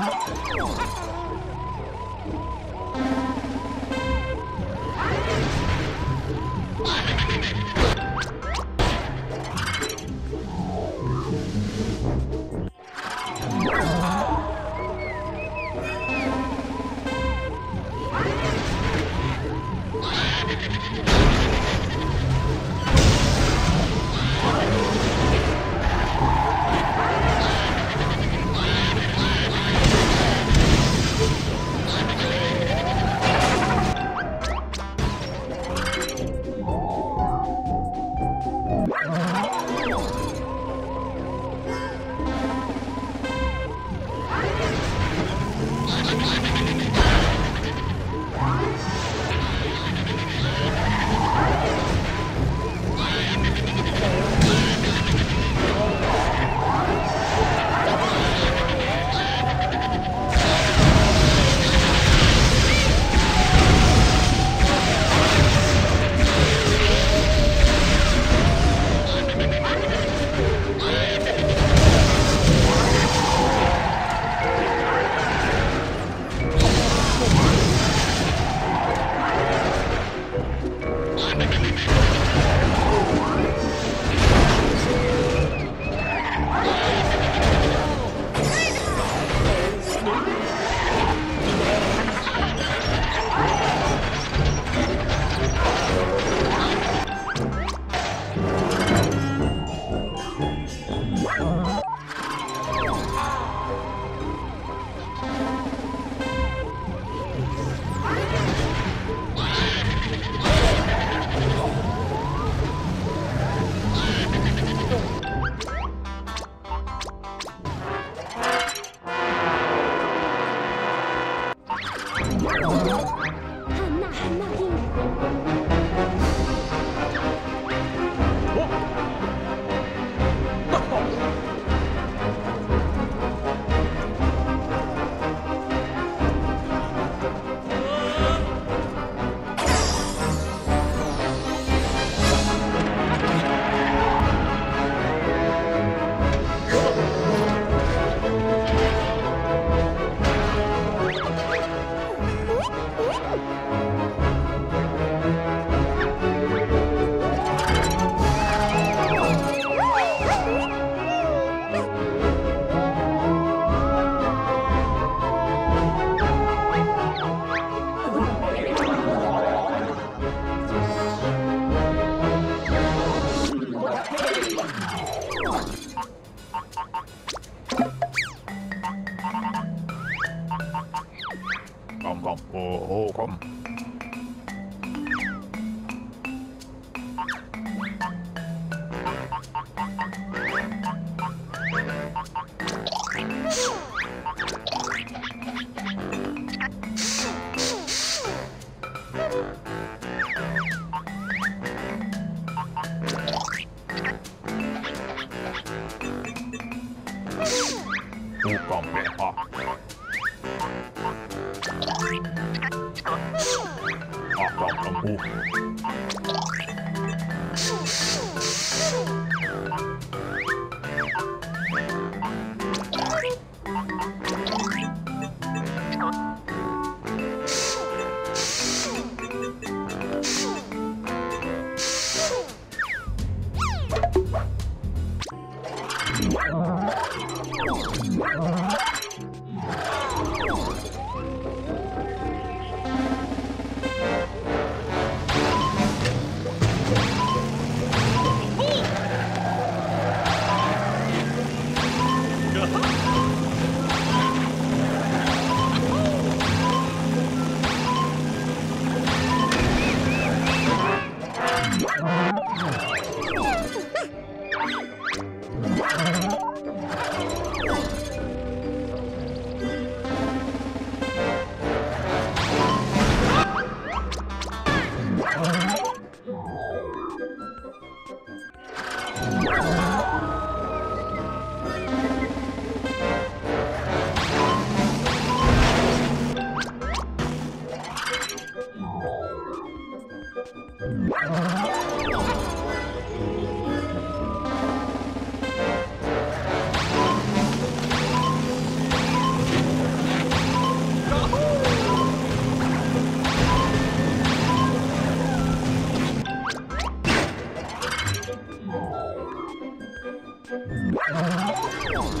ハハハハ! Oh, my God.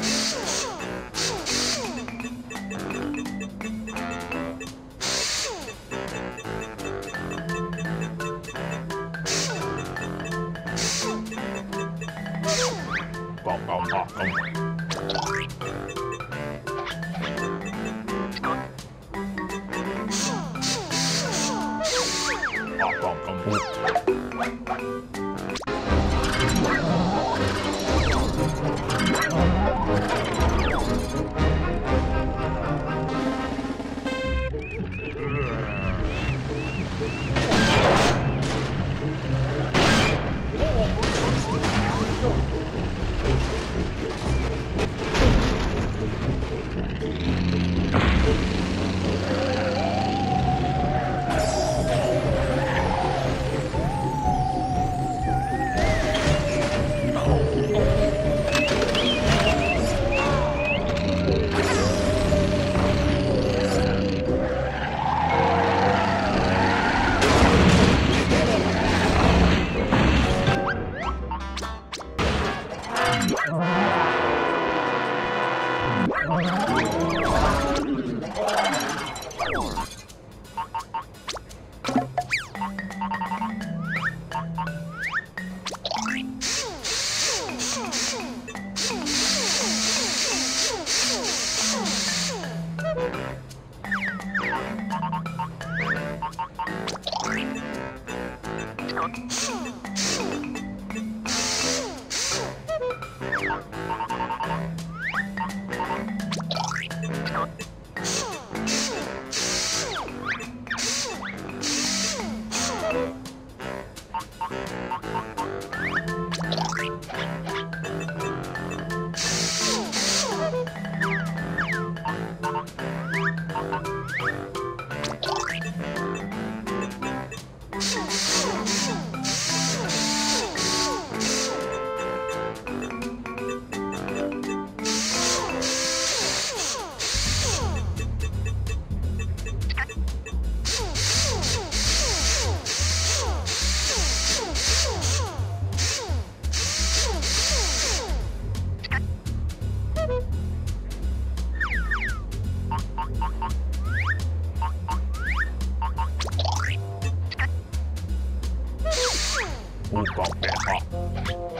Oh, oh, oh, oh.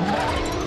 Ugh.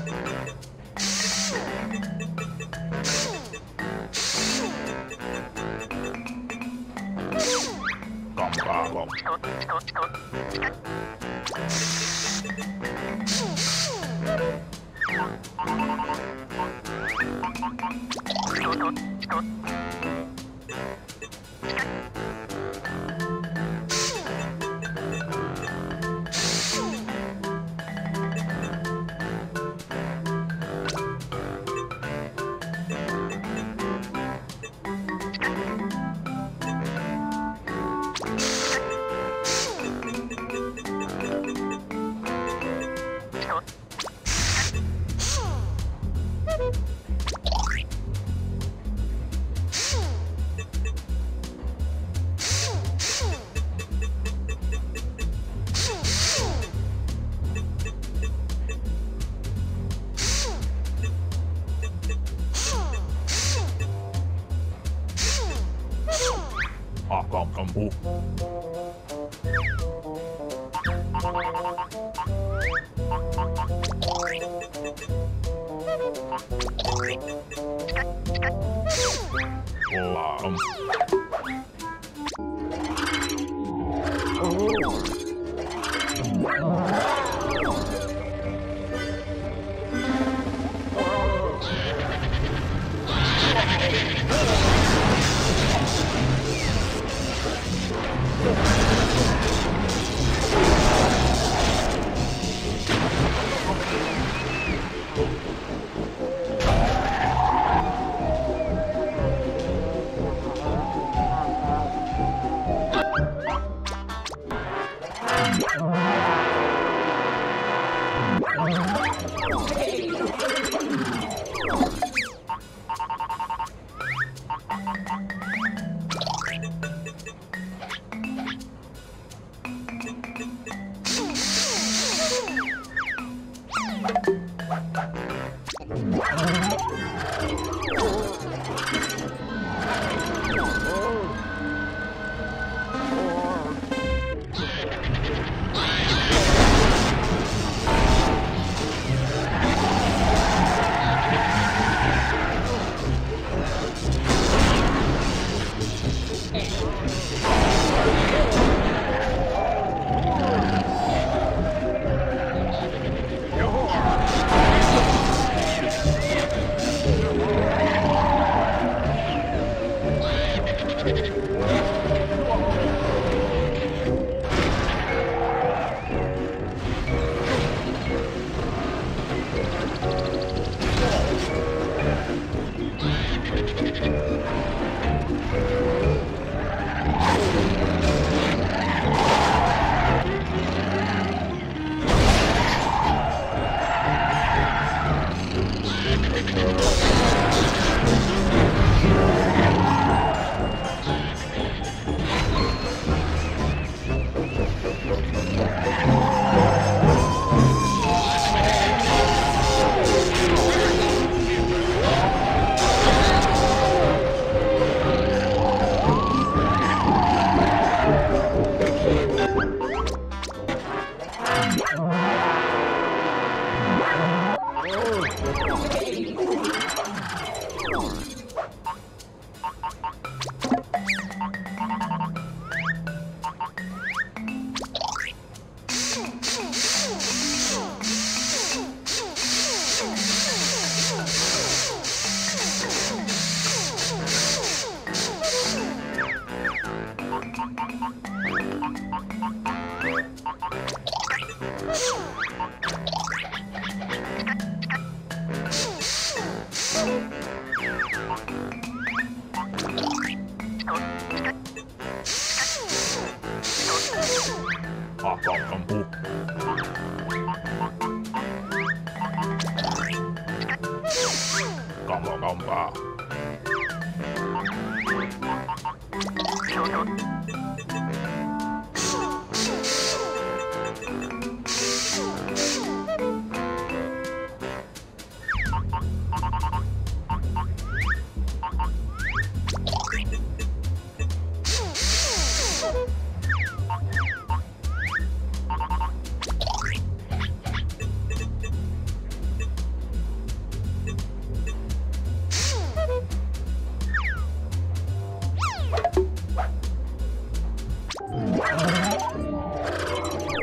ก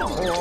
Oh.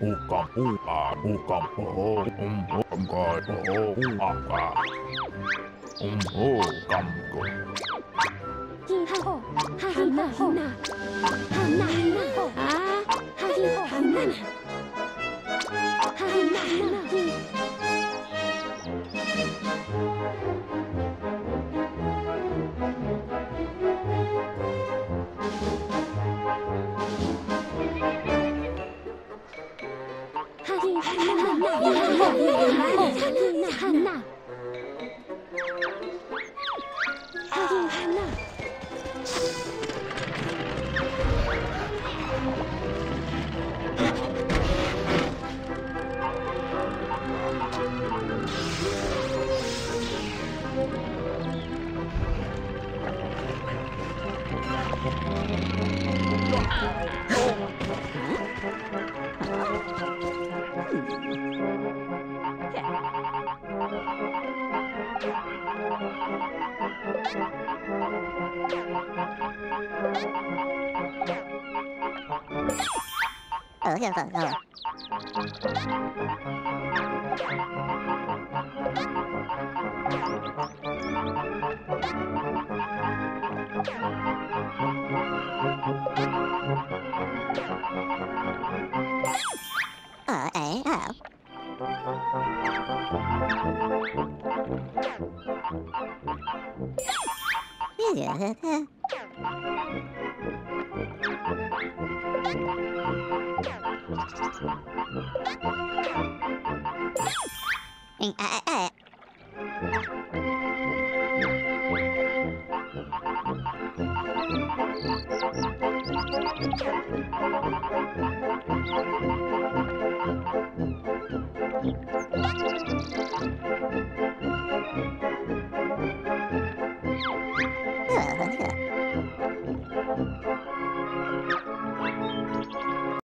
ukam uka ukam oho um ukam koi oho ukam ka um ho kam